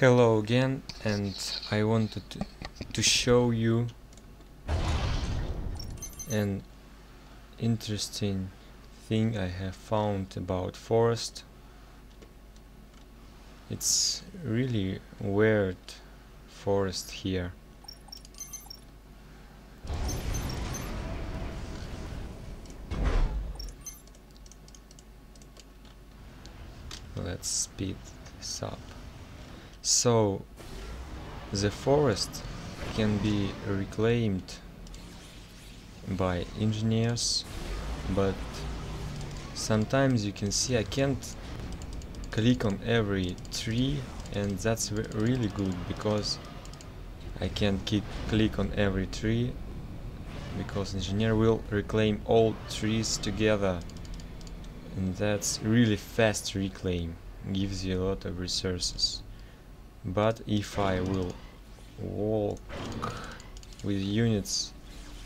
Hello again and I wanted to, to show you an interesting thing I have found about forest. It's really weird forest here. Let's speed this up. So the forest can be reclaimed by engineers but sometimes you can see I can't click on every tree and that's really good because I can keep click on every tree because engineer will reclaim all trees together. And that's really fast reclaim gives you a lot of resources but if I will walk with units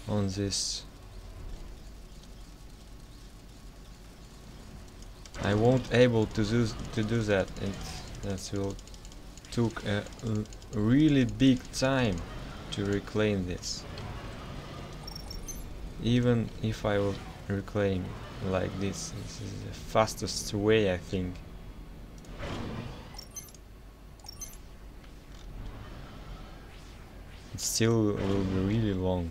on this I won't able to do to do that. And that will took a, really big time to reclaim this. Even if I will reclaim like this this is the fastest way I think still will be really long.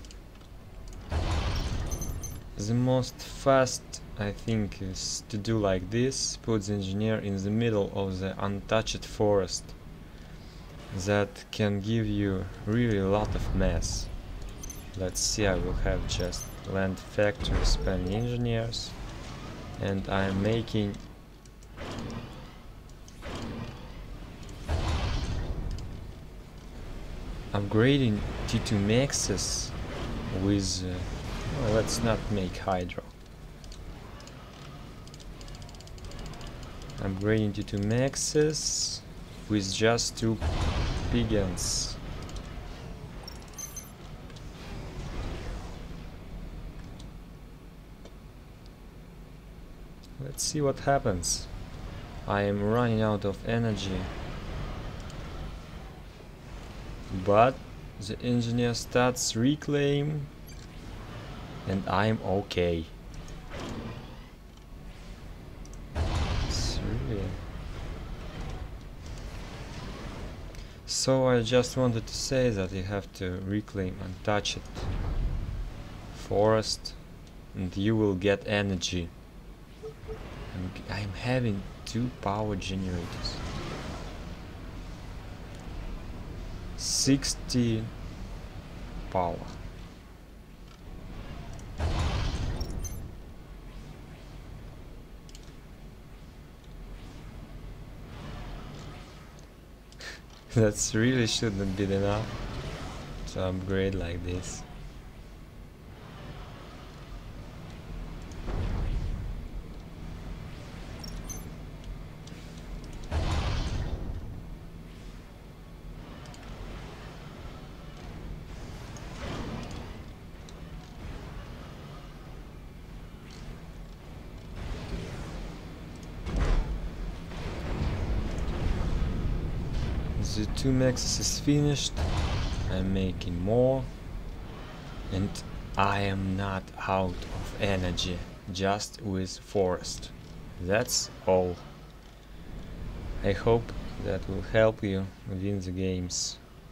The most fast I think is to do like this put the engineer in the middle of the untouched forest. That can give you really a lot of mass. Let's see I will have just land factory spanning engineers and I'm making upgrading T2 Mexes with uh, well, let's not make Hydro. Upgrading T2 Mexes with just two pgens let's see what happens. I am running out of energy but the engineer starts reclaim and I'm okay. So I just wanted to say that you have to reclaim untouched forest and you will get energy. I'm having two power generators 60 power. That's really shouldn't be enough to upgrade like this. The two mexes is finished. I'm making more. And I am not out of energy just with forest. That's all. I hope that will help you win the games